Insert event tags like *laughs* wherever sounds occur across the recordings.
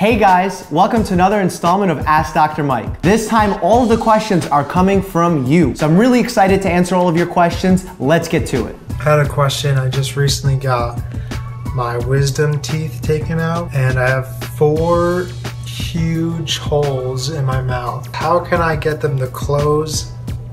Hey guys, welcome to another installment of Ask Dr. Mike. This time, all of the questions are coming from you. So I'm really excited to answer all of your questions. Let's get to it. I had a question. I just recently got my wisdom teeth taken out, and I have four huge holes in my mouth. How can I get them to close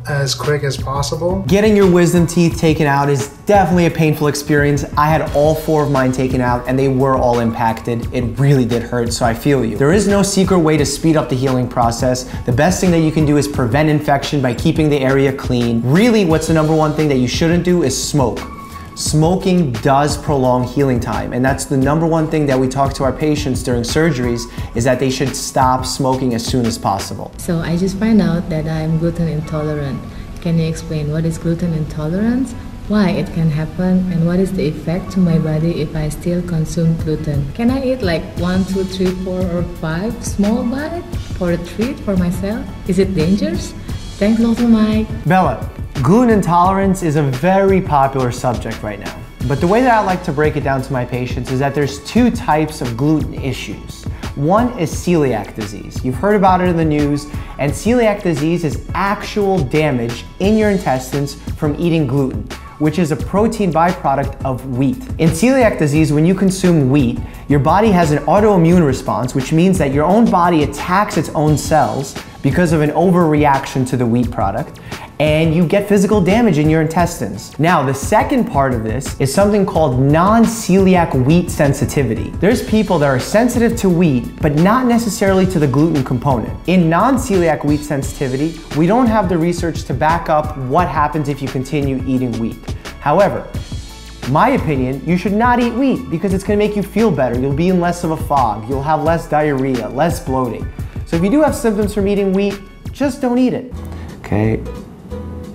as quick as possible. Getting your wisdom teeth taken out is definitely a painful experience. I had all four of mine taken out and they were all impacted. It really did hurt, so I feel you. There is no secret way to speed up the healing process. The best thing that you can do is prevent infection by keeping the area clean. Really, what's the number one thing that you shouldn't do is smoke. Smoking does prolong healing time, and that's the number one thing that we talk to our patients during surgeries is that they should stop smoking as soon as possible. So I just find out that I'm gluten intolerant. Can you explain what is gluten intolerance? Why it can happen and what is the effect to my body if I still consume gluten? Can I eat like one, two, three, four, or five small bites for a treat for myself? Is it dangerous? Thanks, Dr. Mike. Bella, Gluten intolerance is a very popular subject right now. But the way that I like to break it down to my patients is that there's two types of gluten issues. One is celiac disease. You've heard about it in the news, and celiac disease is actual damage in your intestines from eating gluten, which is a protein byproduct of wheat. In celiac disease, when you consume wheat, your body has an autoimmune response, which means that your own body attacks its own cells because of an overreaction to the wheat product and you get physical damage in your intestines. Now, the second part of this is something called non-celiac wheat sensitivity. There's people that are sensitive to wheat, but not necessarily to the gluten component. In non-celiac wheat sensitivity, we don't have the research to back up what happens if you continue eating wheat. However, my opinion, you should not eat wheat because it's gonna make you feel better. You'll be in less of a fog. You'll have less diarrhea, less bloating. So if you do have symptoms from eating wheat, just don't eat it. Okay,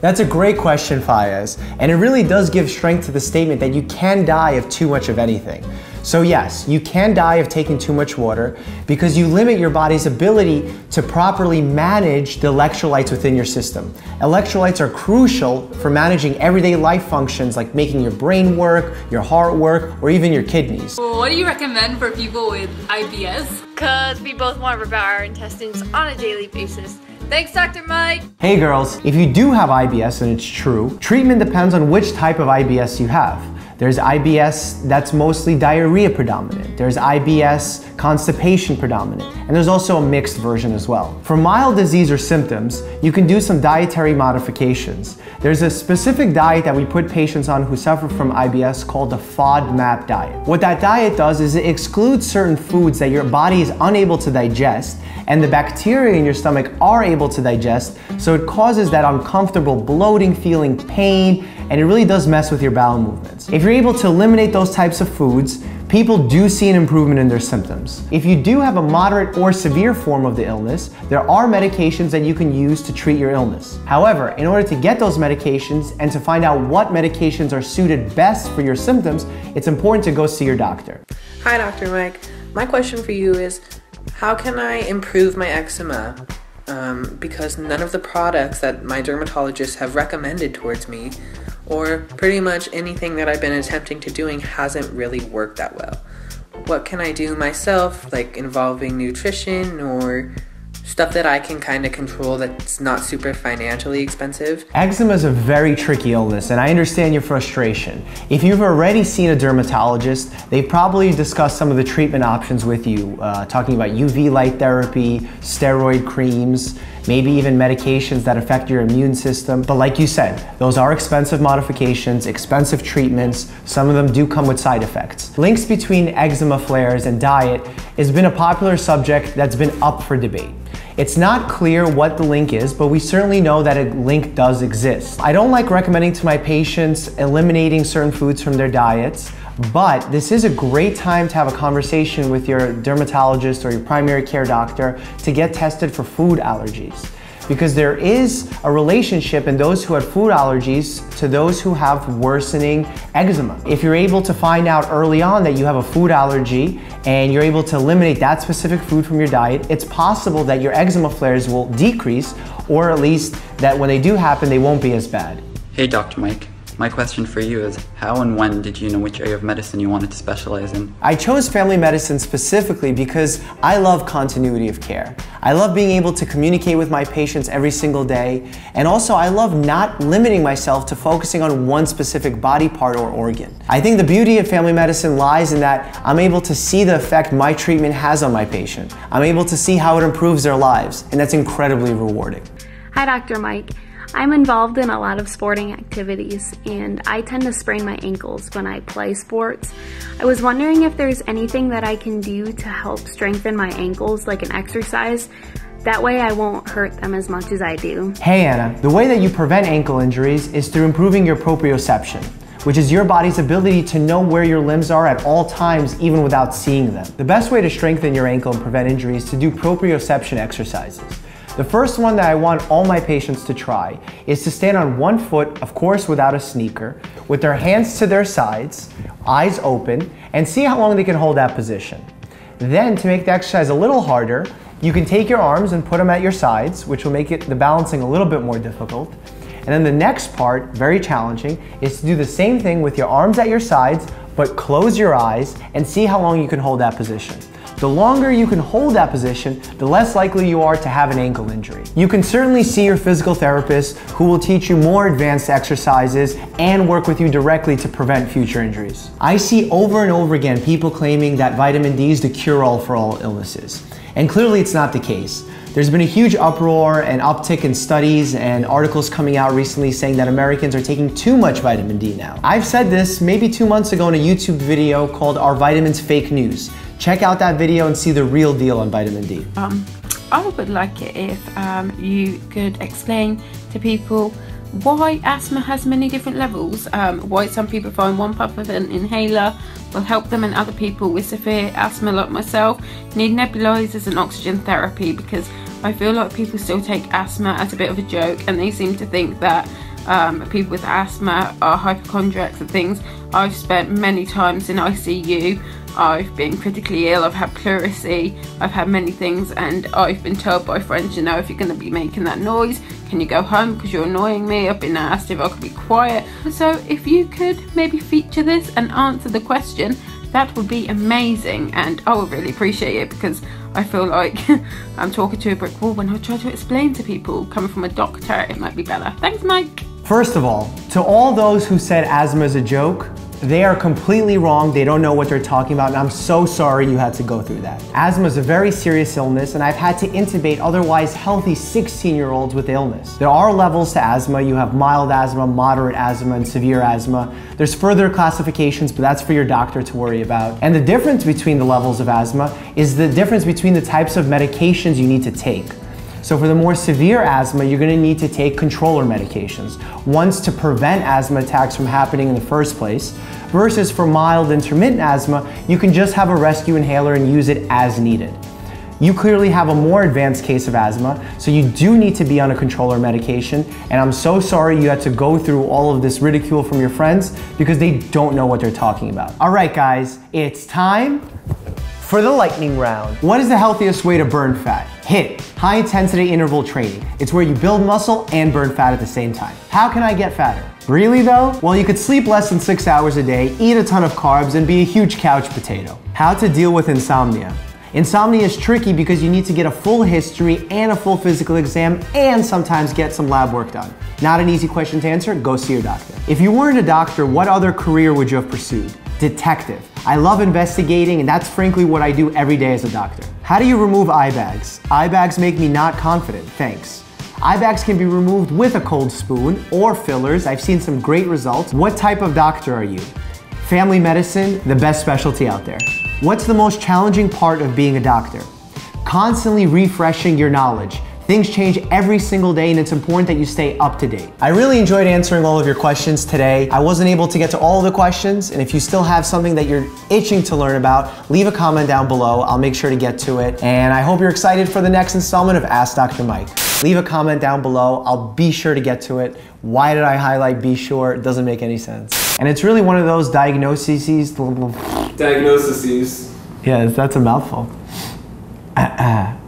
that's a great question, Fayez, and it really does give strength to the statement that you can die of too much of anything. So yes, you can die of taking too much water because you limit your body's ability to properly manage the electrolytes within your system. Electrolytes are crucial for managing everyday life functions like making your brain work, your heart work, or even your kidneys. What do you recommend for people with IBS? Because we both want to repair our intestines on a daily basis. Thanks, Dr. Mike. Hey girls, if you do have IBS and it's true, treatment depends on which type of IBS you have. There's IBS that's mostly diarrhea predominant. There's IBS constipation predominant. And there's also a mixed version as well. For mild disease or symptoms, you can do some dietary modifications. There's a specific diet that we put patients on who suffer from IBS called the FODMAP diet. What that diet does is it excludes certain foods that your body is unable to digest and the bacteria in your stomach are able to digest, so it causes that uncomfortable bloating feeling, pain, and it really does mess with your bowel movements. If you're able to eliminate those types of foods, people do see an improvement in their symptoms. If you do have a moderate or severe form of the illness, there are medications that you can use to treat your illness. However, in order to get those medications and to find out what medications are suited best for your symptoms, it's important to go see your doctor. Hi, Dr. Mike. My question for you is how can I improve my eczema? Um, because none of the products that my dermatologists have recommended towards me, or pretty much anything that I've been attempting to doing, hasn't really worked that well. What can I do myself, like involving nutrition or stuff that I can kind of control that's not super financially expensive. Eczema is a very tricky illness, and I understand your frustration. If you've already seen a dermatologist, they've probably discussed some of the treatment options with you, uh, talking about UV light therapy, steroid creams, maybe even medications that affect your immune system. But like you said, those are expensive modifications, expensive treatments. Some of them do come with side effects. Links between eczema flares and diet has been a popular subject that's been up for debate. It's not clear what the link is, but we certainly know that a link does exist. I don't like recommending to my patients eliminating certain foods from their diets, but this is a great time to have a conversation with your dermatologist or your primary care doctor to get tested for food allergies because there is a relationship in those who have food allergies to those who have worsening eczema. If you're able to find out early on that you have a food allergy and you're able to eliminate that specific food from your diet, it's possible that your eczema flares will decrease or at least that when they do happen, they won't be as bad. Hey, Dr. Mike. My question for you is how and when did you know which area of medicine you wanted to specialize in? I chose family medicine specifically because I love continuity of care. I love being able to communicate with my patients every single day, and also I love not limiting myself to focusing on one specific body part or organ. I think the beauty of family medicine lies in that I'm able to see the effect my treatment has on my patient. I'm able to see how it improves their lives, and that's incredibly rewarding. Hi, Dr. Mike. I'm involved in a lot of sporting activities and I tend to sprain my ankles when I play sports. I was wondering if there's anything that I can do to help strengthen my ankles, like an exercise. That way I won't hurt them as much as I do. Hey Anna, the way that you prevent ankle injuries is through improving your proprioception which is your body's ability to know where your limbs are at all times even without seeing them. The best way to strengthen your ankle and prevent injuries is to do proprioception exercises. The first one that I want all my patients to try is to stand on one foot, of course without a sneaker, with their hands to their sides, eyes open, and see how long they can hold that position. Then to make the exercise a little harder, you can take your arms and put them at your sides, which will make it the balancing a little bit more difficult. And then the next part, very challenging, is to do the same thing with your arms at your sides, but close your eyes and see how long you can hold that position. The longer you can hold that position, the less likely you are to have an ankle injury. You can certainly see your physical therapist who will teach you more advanced exercises and work with you directly to prevent future injuries. I see over and over again people claiming that vitamin D is the cure-all for all illnesses. And clearly it's not the case. There's been a huge uproar and uptick in studies and articles coming out recently saying that Americans are taking too much vitamin D now. I've said this maybe two months ago in a YouTube video called Are Vitamins Fake News? Check out that video and see the real deal on vitamin D. Um, I would like it if um, you could explain to people why asthma has many different levels, um, why some people find one puff of an inhaler will help them and other people with severe asthma like myself need nebulizers and oxygen therapy because I feel like people still take asthma as a bit of a joke and they seem to think that um, people with asthma are hypochondriacs and things. I've spent many times in ICU I've been critically ill, I've had pleurisy, I've had many things and I've been told by friends, you know, if you're going to be making that noise, can you go home because you're annoying me? I've been asked if I could be quiet. So if you could maybe feature this and answer the question, that would be amazing and I would really appreciate it because I feel like *laughs* I'm talking to a brick wall when I try to explain to people coming from a doctor it might be better. Thanks Mike! First of all, to all those who said asthma is a joke, they are completely wrong. They don't know what they're talking about, and I'm so sorry you had to go through that. Asthma is a very serious illness, and I've had to intubate otherwise healthy 16 year olds with illness. There are levels to asthma. You have mild asthma, moderate asthma, and severe asthma. There's further classifications, but that's for your doctor to worry about. And the difference between the levels of asthma is the difference between the types of medications you need to take. So for the more severe asthma, you're gonna need to take controller medications, ones to prevent asthma attacks from happening in the first place, versus for mild intermittent asthma, you can just have a rescue inhaler and use it as needed. You clearly have a more advanced case of asthma, so you do need to be on a controller medication, and I'm so sorry you had to go through all of this ridicule from your friends because they don't know what they're talking about. All right, guys, it's time for the lightning round. What is the healthiest way to burn fat? HIIT, high intensity interval training. It's where you build muscle and burn fat at the same time. How can I get fatter? Really though? Well, you could sleep less than six hours a day, eat a ton of carbs, and be a huge couch potato. How to deal with insomnia. Insomnia is tricky because you need to get a full history and a full physical exam and sometimes get some lab work done. Not an easy question to answer, go see your doctor. If you weren't a doctor, what other career would you have pursued? Detective. I love investigating and that's frankly what I do every day as a doctor. How do you remove eye bags? Eye bags make me not confident, thanks. Eye bags can be removed with a cold spoon or fillers. I've seen some great results. What type of doctor are you? Family medicine, the best specialty out there. What's the most challenging part of being a doctor? Constantly refreshing your knowledge. Things change every single day and it's important that you stay up to date. I really enjoyed answering all of your questions today. I wasn't able to get to all of the questions and if you still have something that you're itching to learn about, leave a comment down below. I'll make sure to get to it. And I hope you're excited for the next installment of Ask Dr. Mike. Leave a comment down below. I'll be sure to get to it. Why did I highlight be sure? It doesn't make any sense. And it's really one of those diagnoses. Diagnoses. Yeah, that's a mouthful. *sniffs* Uh, uh.